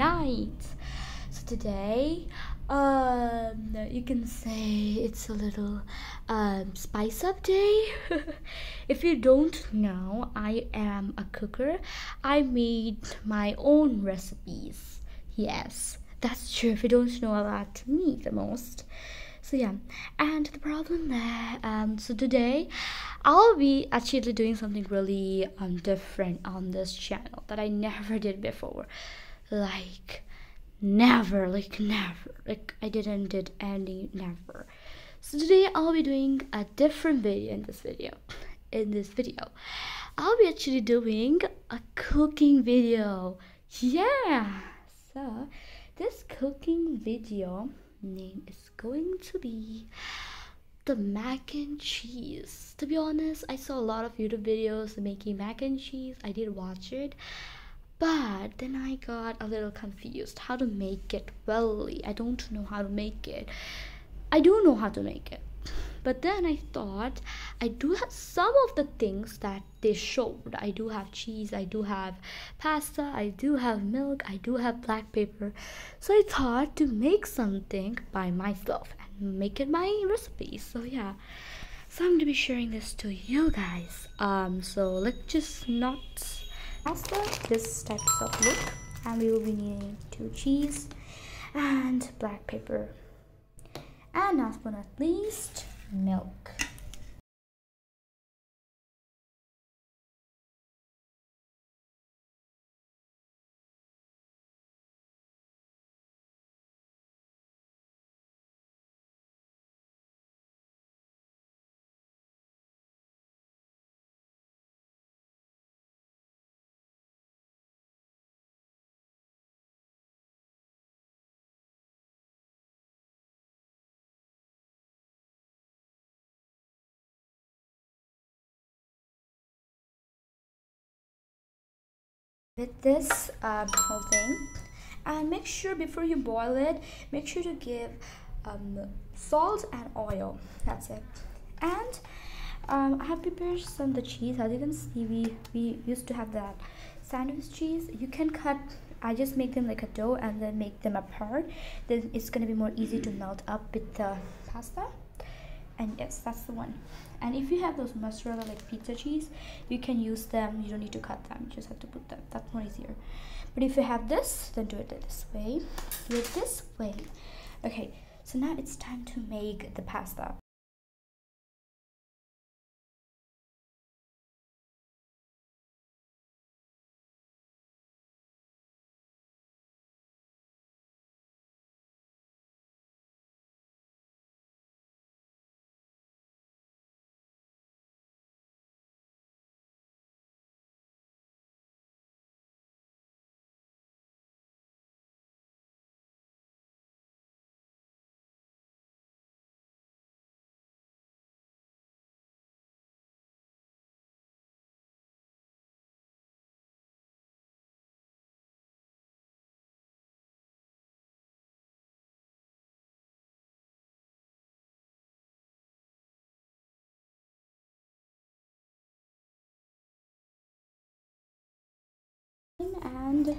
night. So today, um, you can say it's a little um, spice up day. if you don't know, I am a cooker. I made my own recipes. Yes, that's true. If you don't know about me the most so yeah and the problem there um so today i'll be actually doing something really um different on this channel that i never did before like never like never like i didn't did any never so today i'll be doing a different video in this video in this video i'll be actually doing a cooking video yeah so this cooking video name is going to be the mac and cheese. To be honest, I saw a lot of YouTube videos making mac and cheese. I did watch it, but then I got a little confused. How to make it well. I don't know how to make it. I do know how to make it. But then i thought i do have some of the things that they showed. I do have cheese. I do have pasta. I do have milk. I do have black pepper so i thought to make something by myself and make it my recipe. So yeah. So i'm to be sharing this to you guys. Um so let's just not pasta this types of look and we will be needing two cheese and black pepper and last but not least milk. With this um, whole thing. And make sure before you boil it make sure to give um, salt and oil. That's it. And um, I have prepared some the cheese. As you can see we we used to have that sandwich cheese. You can cut I just make them like a dough and then make them apart. Then it's gonna be more easy to melt up with the pasta and yes that's the one. And if you have those mozzarella like pizza cheese you can use them. You don't need to cut them. You just have to put them. That's more easier. But if you have this then do it this way. Do it this way. Okay so now it's time to make the pasta and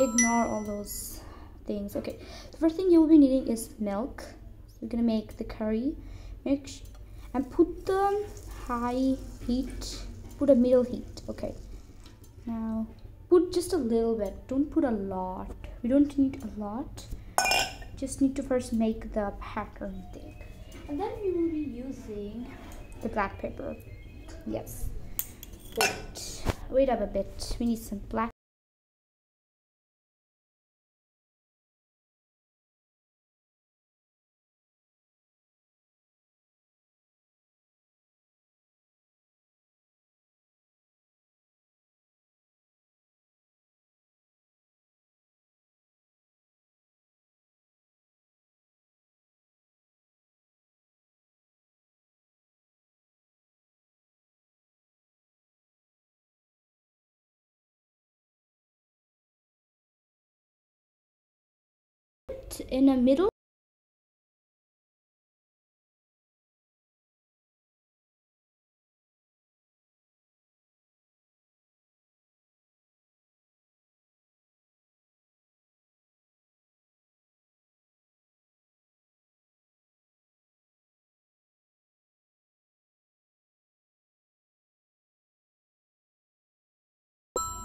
ignore all those things. Okay the first thing you will be needing is milk. So we're gonna make the curry mix and put the high heat put a middle heat okay. Now put just a little bit don't put a lot. We don't need a lot. Just need to first make the pattern thing and then we will be using the black pepper. Yes. Wait up a bit. We need some black in the middle?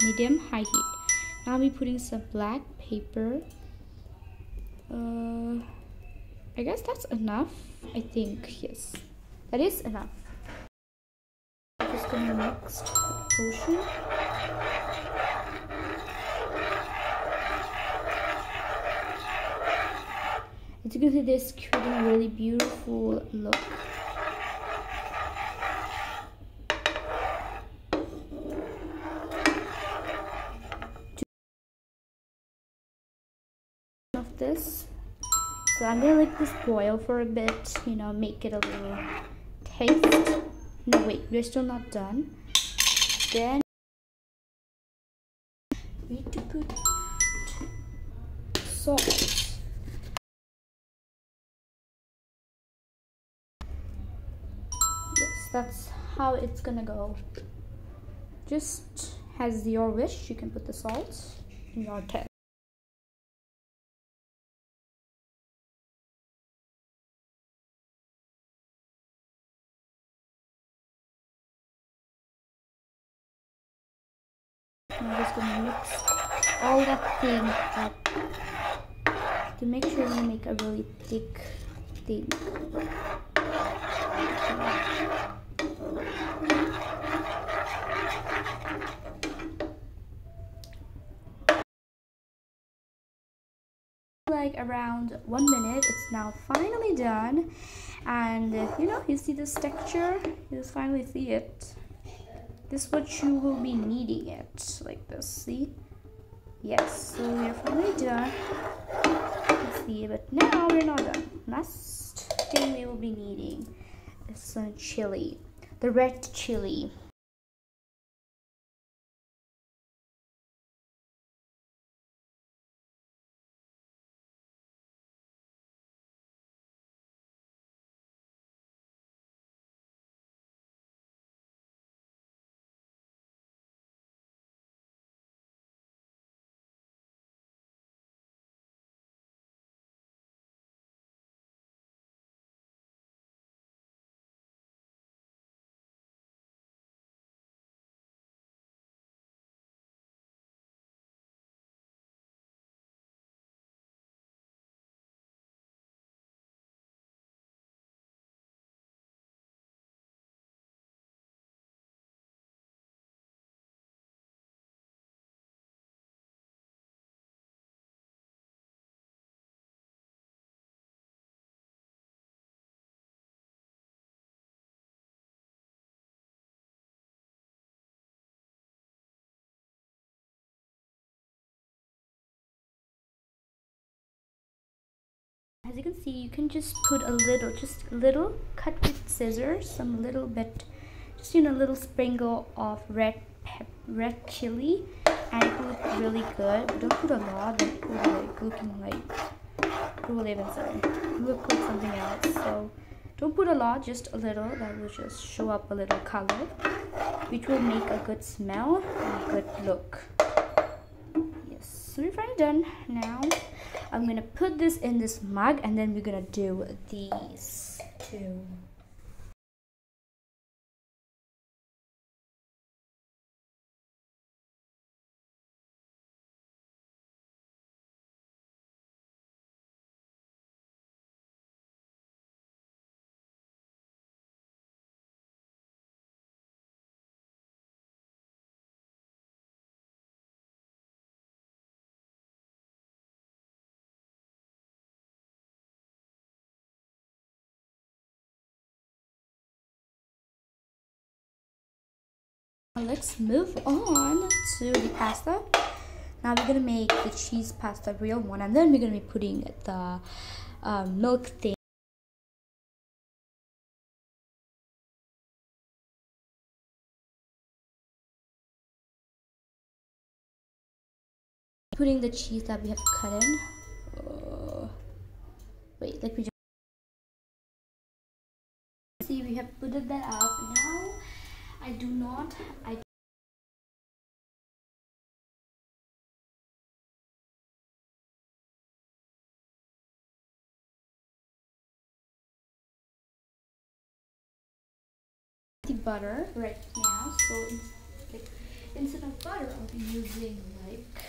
Medium high heat. Now I'll be putting some black paper uh, i guess that's enough i think yes. That is enough. Just gonna mix potion As you can see, this creating a really beautiful look. Of this, so I'm gonna let this boil for a bit. You know, make it a little taste. No, wait, we're still not done. Then we need to put salt. Yes, that's how it's gonna go just as your wish you can put the salt in your taste I'm just gonna mix all that thing up to make sure you make a really thick thing. like around one minute it's now finally done. And you know you see this texture? You just finally see it this is what you will be needing it like this see? Yes so we're finally done. Let's see but now we're not done. Last thing we will be needing is some chili the red chili as you can see you can just put a little just a little cut with scissors some little bit just you know a little sprinkle of red pep red chili and it will look really good. Don't put a lot it will like looking like it will even it will something else. So don't put a lot just a little. That will just show up a little color which will make a good smell and a good look. Yes. So we're finally done. Now I'm gonna put this in this mug and then we're gonna do these two. Let's move on to the pasta. Now we're gonna make the cheese pasta real one and then we're gonna be putting the uh, milk thing. Putting the cheese that we have cut in. Uh, wait let me just see we have put that up. Now I do not I the butter right now so instead of butter, I'll be using like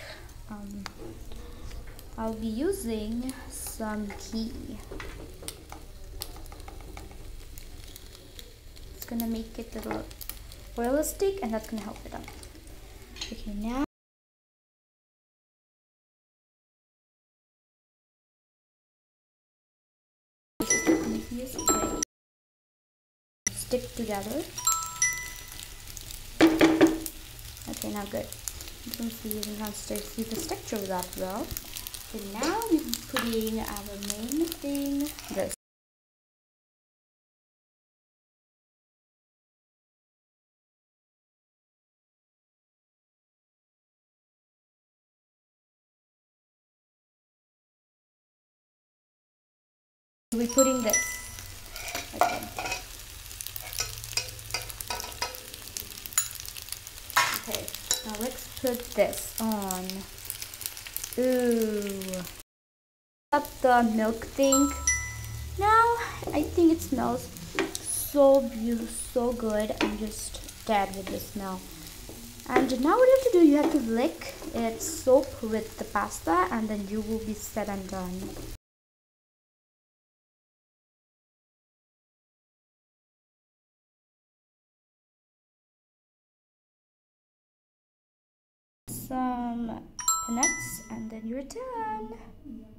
um, I'll be using some ghee. It's gonna make it a little oilistic and that's gonna help it out. Okay, now stick together. Okay, now good. You can see you can see the texture of that well. So now we're putting our main thing, this. We're putting this. Okay. Okay, now let's put this on. Ooh. Up the milk thing. Now, I think it smells so beautiful, so good. I'm just dead with the smell. And now what you have to do, you have to lick it soap with the pasta and then you will be set and done. Some peanuts and then you're done.